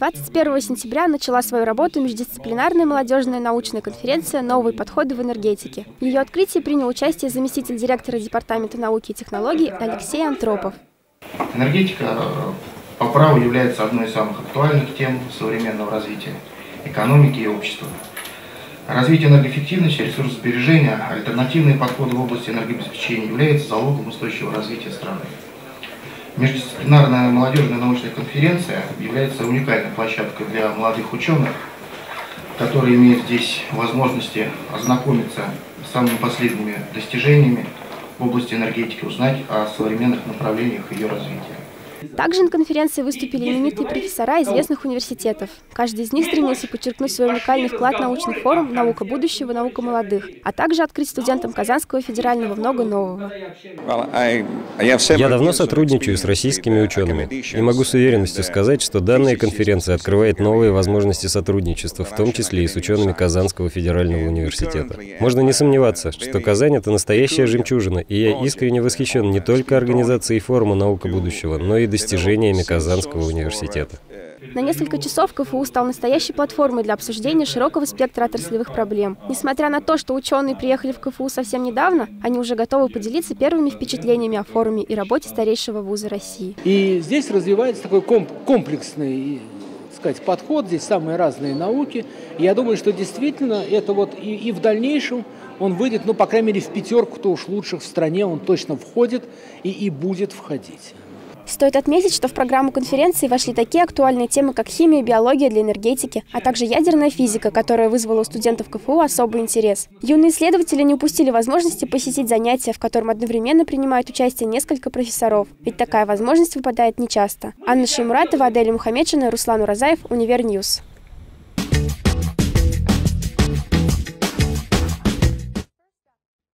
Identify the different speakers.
Speaker 1: 21 сентября начала свою работу междисциплинарная молодежная научная конференция «Новые подходы в энергетике». В ее открытии принял участие заместитель директора Департамента науки и технологий Алексей Антропов.
Speaker 2: Энергетика э, по праву является одной из самых актуальных тем современного развития экономики и общества. Развитие энергоэффективности, ресурсосбережения, альтернативные подходы в области энергообеспечения являются залогом устойчивого развития страны. Междисциплинарная молодежная научная конференция является уникальной площадкой для молодых ученых, которые имеют здесь возможности ознакомиться с самыми последними достижениями в области энергетики, узнать о современных направлениях ее развития.
Speaker 1: Также на конференции выступили именитые профессора известных университетов. Каждый из них стремился подчеркнуть свой уникальный вклад в научный форум «Наука будущего. Наука молодых», а также открыть студентам Казанского федерального много нового.
Speaker 3: Я давно сотрудничаю с российскими учеными и могу с уверенностью сказать, что данная конференция открывает новые возможности сотрудничества, в том числе и с учеными Казанского федерального университета. Можно не сомневаться, что Казань — это настоящая жемчужина, и я искренне восхищен не только организацией форума «Наука будущего», но и достижениями Казанского университета.
Speaker 1: На несколько часов КФУ стал настоящей платформой для обсуждения широкого спектра отраслевых проблем. Несмотря на то, что ученые приехали в КФУ совсем недавно, они уже готовы поделиться первыми впечатлениями о форуме и работе старейшего вуза России.
Speaker 4: И здесь развивается такой комплексный сказать, подход, здесь самые разные науки. я думаю, что действительно это вот и, и в дальнейшем он выйдет, ну, по крайней мере, в пятерку-то уж лучших в стране он точно входит и, и будет входить.
Speaker 1: Стоит отметить, что в программу конференции вошли такие актуальные темы, как химия и биология для энергетики, а также ядерная физика, которая вызвала у студентов КФУ особый интерес. Юные исследователи не упустили возможности посетить занятия, в котором одновременно принимают участие несколько профессоров, ведь такая возможность выпадает нечасто. Анна Шеймуратова, Адель Мухаммедшина, Руслан Уразаев, UniverNews.